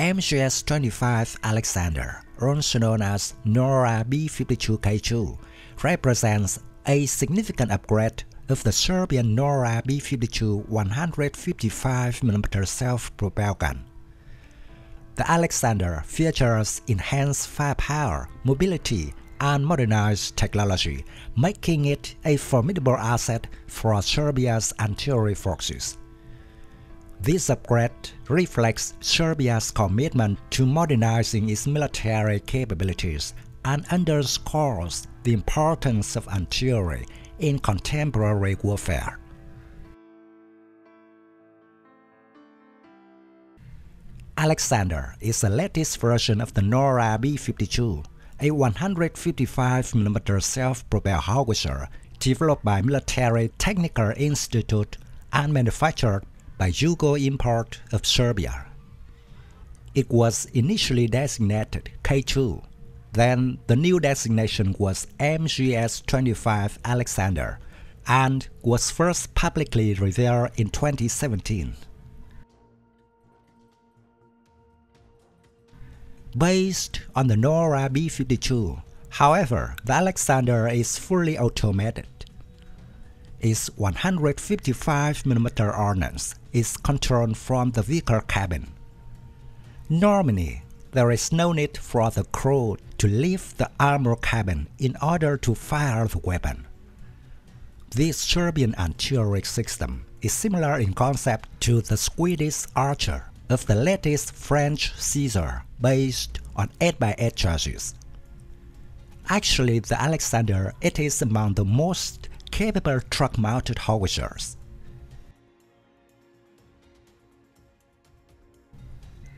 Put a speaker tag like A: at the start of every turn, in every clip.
A: MGS-25 Aleksandar, also known as NORA B-52K2, represents a significant upgrade of the Serbian NORA B-52 155mm self-propelled gun. The Aleksandar features enhanced firepower, mobility, and modernized technology, making it a formidable asset for Serbia's artillery forces. This upgrade reflects Serbia's commitment to modernizing its military capabilities and underscores the importance of artillery in contemporary warfare. Aleksandar is the latest version of the NORA B-52, a 155mm self-propelled howitzer developed by Military Technical Institute and manufactured by Yugo Import of Serbia. It was initially designated K2, then the new designation was MGS-25 Aleksandar and was first publicly revealed in 2017. Based on the NORA B-52, however, the Aleksandar is fully automated its 155mm ordnance is controlled from the vehicle cabin. Normally, there is no need for the crew to leave the armor cabin in order to fire the weapon. This Serbian artillery system is similar in concept to the Swedish Archer of the latest French Caesar based on 8x8 chassis. Actually, the Aleksandar it is among the most capable truck-mounted howitzers.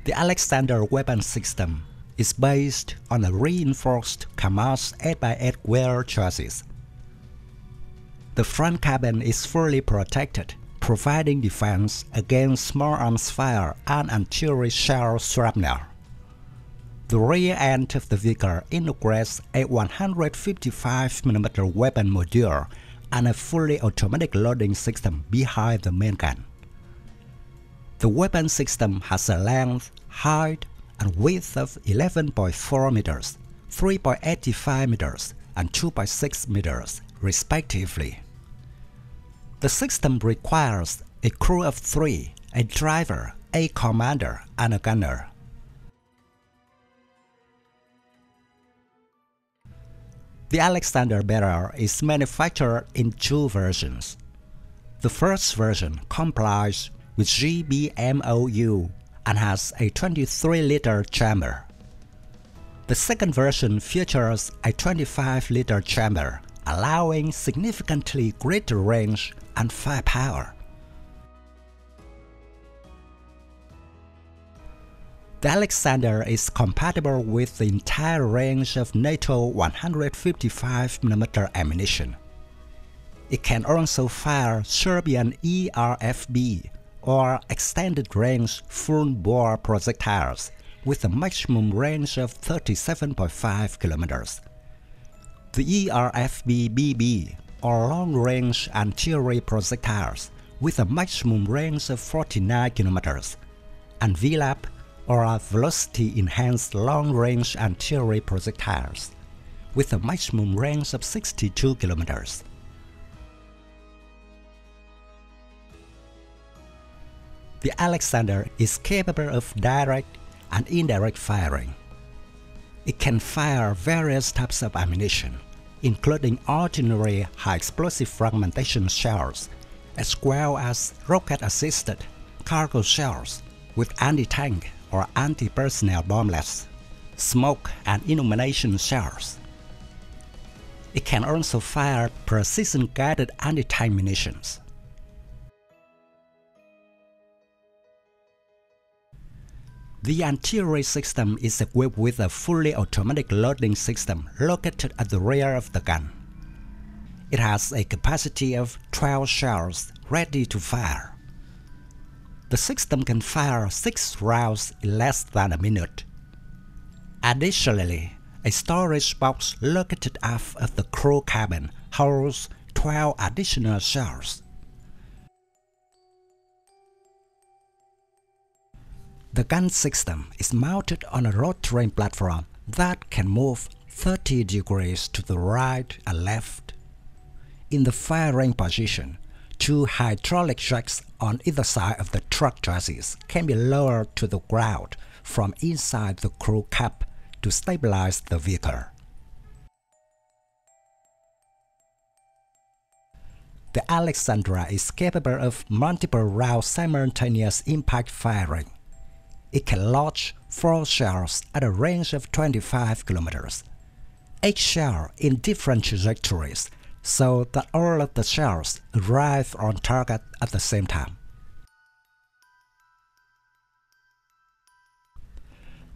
A: The Aleksandar weapon system is based on a reinforced Kamaz 8x8 wheel chassis. The front cabin is fully protected, providing defense against small arms fire and artillery shell shrapnel. The rear end of the vehicle integrates a 155mm weapon module and a fully automatic loading system behind the main gun. The weapon system has a length, height, and width of 11.4 meters, 3.85 meters, and 2.6 meters, respectively. The system requires a crew of three, a driver, a commander, and a gunner. The Aleksandar barrel is manufactured in two versions. The first version complies with JBMOU and has a 23-liter chamber. The second version features a 25-liter chamber, allowing significantly greater range and firepower. The Aleksandar is compatible with the entire range of NATO 155mm ammunition. It can also fire Serbian ERFB or extended range full bore projectiles with a maximum range of 37.5 km. The ERFB-BB or long-range artillery projectiles with a maximum range of 49 km, and VLAP or velocity-enhanced long-range artillery projectiles with a maximum range of 62 kilometers. The Aleksandar is capable of direct and indirect firing. It can fire various types of ammunition, including ordinary high-explosive fragmentation shells, as well as rocket-assisted cargo shells with anti-tank or anti-personnel bomblets, smoke and illumination shells. It can also fire precision-guided anti-tank munitions. The artillery system is equipped with a fully automatic loading system located at the rear of the gun. It has a capacity of 12 shells ready to fire the system can fire 6 rounds in less than a minute. Additionally, a storage box located aft of the crew cabin holds 12 additional shells. The gun system is mounted on a rotating platform that can move 30 degrees to the right and left. In the firing position, two hydraulic jacks on either side of the truck chassis can be lowered to the ground from inside the crew cab to stabilize the vehicle. The Alexandra is capable of multiple round simultaneous impact firing. It can launch four shells at a range of 25 kilometers, each shell in different trajectories so that all of the shells arrive on target at the same time.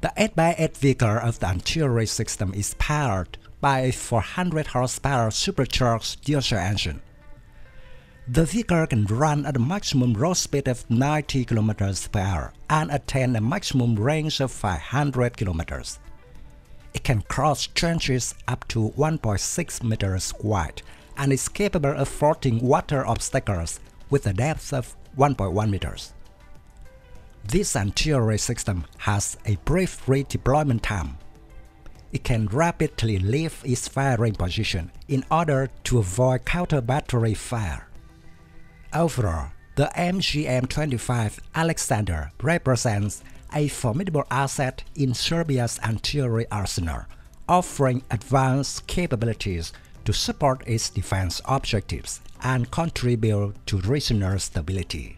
A: The 8x8 vehicle of the artillery system is powered by a 400 horsepower supercharged diesel engine. The vehicle can run at a maximum road speed of 90 km per hour and attain a maximum range of 500 km. It can cross trenches up to 1.6 meters wide and is capable of floating water obstacles with a depth of 1.1 meters. This artillery system has a brief redeployment time. It can rapidly leave its firing position in order to avoid counter-battery fire. Overall, the MGS-25 Aleksandar represents a formidable asset in Serbia's artillery arsenal, offering advanced capabilities to support its defense objectives and contribute to regional stability.